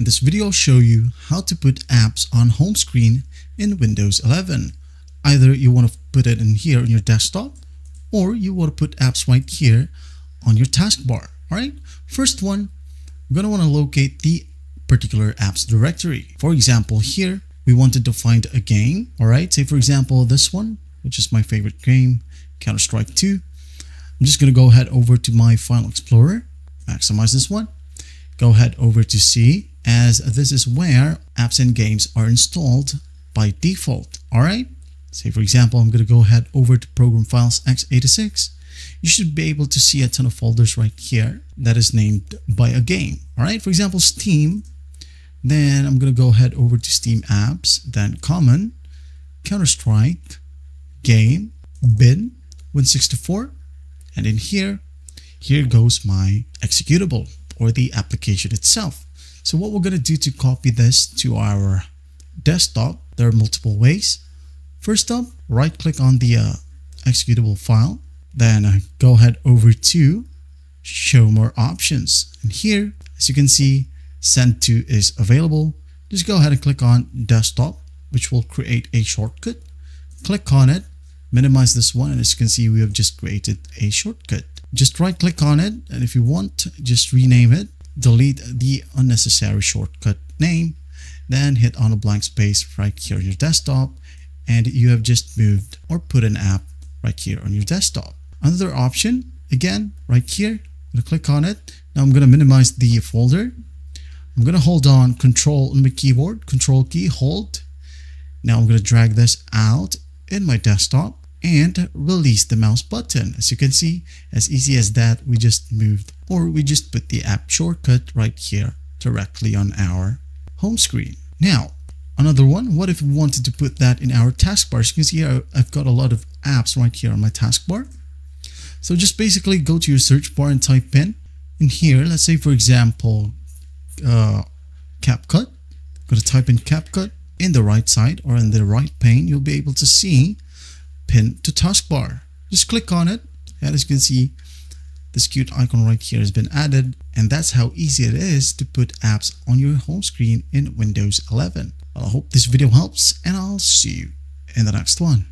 In this video, I'll show you how to put apps on home screen in Windows 11. Either you want to put it in here on your desktop or you want to put apps right here on your taskbar. All right. First one, we're going to want to locate the particular apps directory. For example, here we wanted to find a game. All right. Say for example, this one, which is my favorite game, Counter-Strike 2. I'm just going to go ahead over to my File Explorer, maximize this one. Go ahead over to C as this is where apps and games are installed by default. All right. Say for example, I'm going to go ahead over to Program Files x86. You should be able to see a ton of folders right here that is named by a game. All right. For example, Steam. Then I'm going to go ahead over to Steam apps, then Common, Counter-Strike, Game, Bin, Win64, and in here, here goes my executable or the application itself. So what we're going to do to copy this to our desktop, there are multiple ways. First up, right click on the uh, executable file, then uh, go ahead over to show more options. And here, as you can see, send to is available. Just go ahead and click on desktop, which will create a shortcut. Click on it, minimize this one, and as you can see, we have just created a shortcut. Just right click on it, and if you want, just rename it, delete the unnecessary shortcut name, then hit on a blank space right here on your desktop, and you have just moved or put an app right here on your desktop. Another option, again, right here, I'm gonna click on it. Now I'm gonna minimize the folder. I'm gonna hold on control on my keyboard, control key, hold. Now I'm gonna drag this out in my desktop and release the mouse button. As you can see, as easy as that, we just moved or we just put the app shortcut right here directly on our home screen. Now, another one, what if we wanted to put that in our taskbar? As you can see I've got a lot of apps right here on my taskbar. So just basically go to your search bar and type in in here, let's say for example, uh, CapCut. I'm going to type in CapCut in the right side or in the right pane, you'll be able to see pin to taskbar. Just click on it and as you can see this cute icon right here has been added and that's how easy it is to put apps on your home screen in Windows 11. Well, I hope this video helps and I'll see you in the next one.